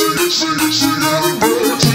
It's,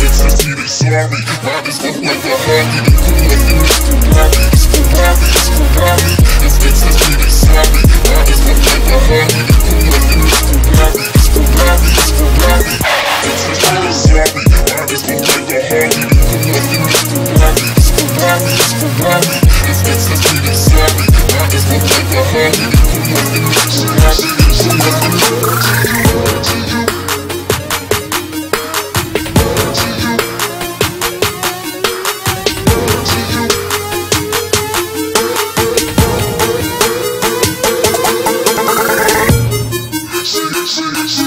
H-U-T, they sorry Riders look like a hobby They look like an Escalade Escalade, Escalade If they touch me, they sorry Riders look like a hobby see, see, see.